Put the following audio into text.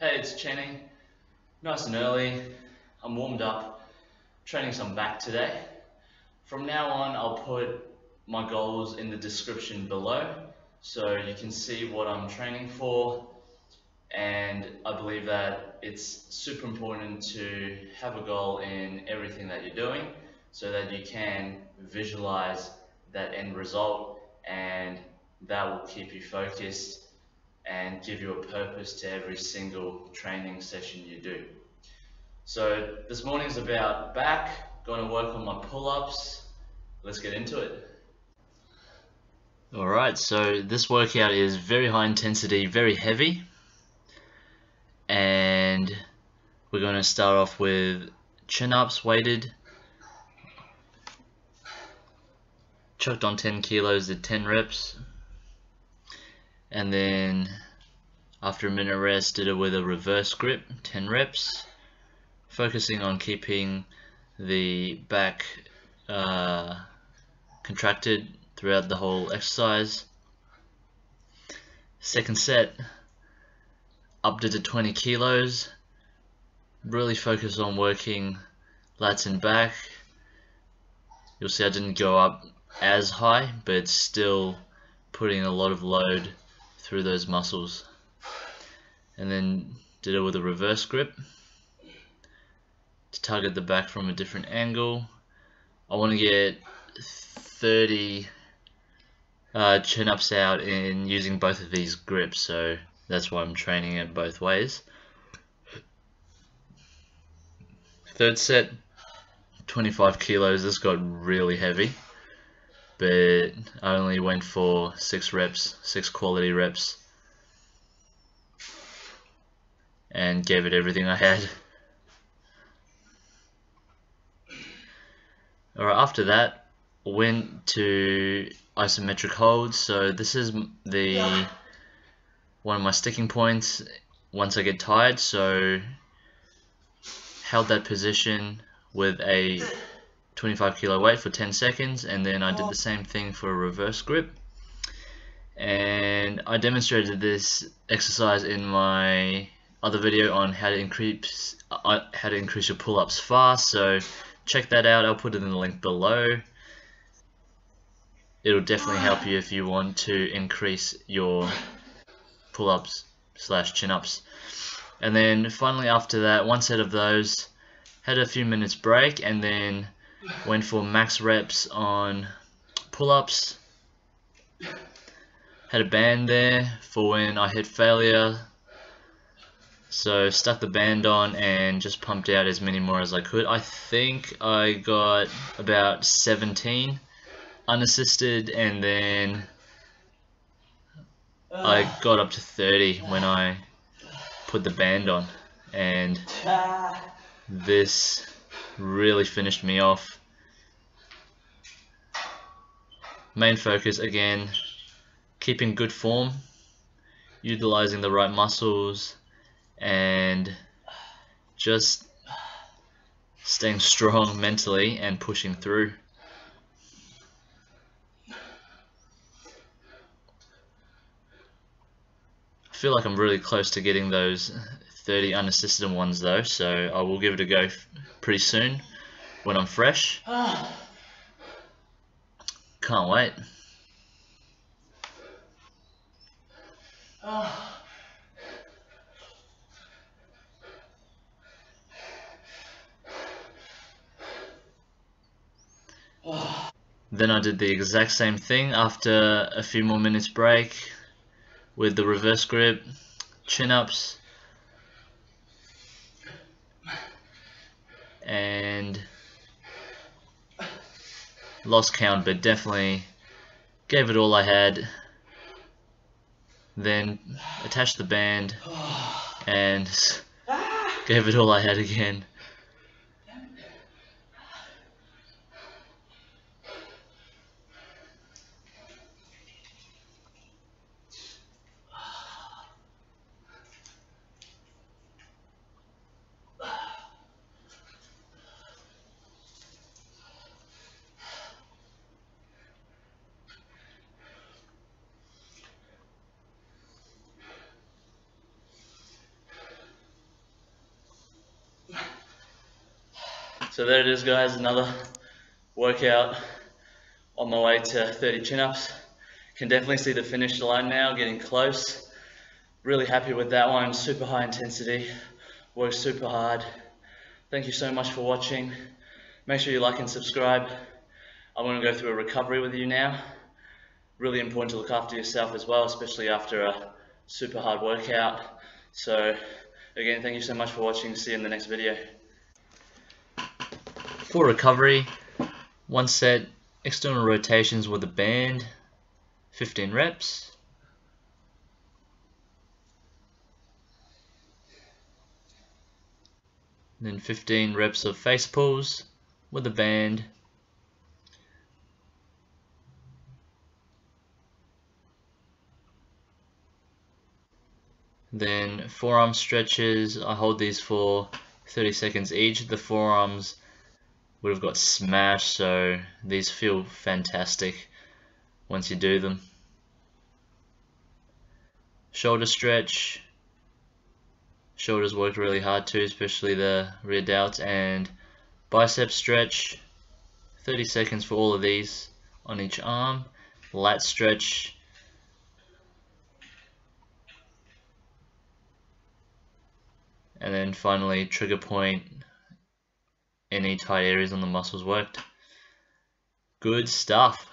Hey, it's Channing. Nice and early. I'm warmed up, training some back today. From now on, I'll put my goals in the description below so you can see what I'm training for. And I believe that it's super important to have a goal in everything that you're doing so that you can visualize that end result and that will keep you focused and give you a purpose to every single training session you do. So this morning's about back, going to work on my pull-ups. Let's get into it. Alright, so this workout is very high intensity, very heavy. And we're going to start off with chin-ups weighted. Chucked on 10 kilos, did 10 reps and then after a minute rest did it with a reverse grip 10 reps focusing on keeping the back uh, contracted throughout the whole exercise. Second set upped it to 20 kilos really focus on working lats and back. You'll see I didn't go up as high but still putting a lot of load through those muscles. And then did it with a reverse grip to target the back from a different angle. I want to get 30 uh, chin-ups out in using both of these grips so that's why I'm training it both ways. Third set 25 kilos. This got really heavy but I only went for six reps, six quality reps, and gave it everything I had. Alright, after that, went to isometric holds. So this is the one of my sticking points once I get tired. So held that position with a 25 kilo weight for 10 seconds and then I did the same thing for a reverse grip. And I demonstrated this exercise in my other video on how to increase uh, how to increase your pull-ups fast. So check that out. I'll put it in the link below. It'll definitely help you if you want to increase your pull-ups slash chin-ups. And then finally after that one set of those had a few minutes break and then Went for max reps on pull-ups. Had a band there for when I hit failure. So stuck the band on and just pumped out as many more as I could. I think I got about 17 unassisted and then I got up to 30 when I put the band on and this really finished me off. Main focus again, keeping good form, utilizing the right muscles, and just staying strong mentally and pushing through. I feel like I'm really close to getting those 30 unassisted ones though, so I will give it a go pretty soon when I'm fresh. Can't wait. Then I did the exact same thing after a few more minutes break with the reverse grip, chin ups, and lost count but definitely gave it all I had. Then attached the band and gave it all I had again So there it is guys, another workout on my way to 30 chin-ups. Can definitely see the finish line now, getting close. Really happy with that one, super high intensity, worked super hard. Thank you so much for watching. Make sure you like and subscribe. I'm going to go through a recovery with you now. Really important to look after yourself as well, especially after a super hard workout. So again, thank you so much for watching. See you in the next video. For recovery, one set external rotations with a band, 15 reps. Then 15 reps of face pulls with a band. Then forearm stretches, I hold these for 30 seconds each. The forearms would have got smashed, so these feel fantastic once you do them. Shoulder stretch, shoulders worked really hard too, especially the rear delts, and bicep stretch, 30 seconds for all of these on each arm. Lat stretch, and then finally trigger point any tight areas on the muscles worked. Good stuff.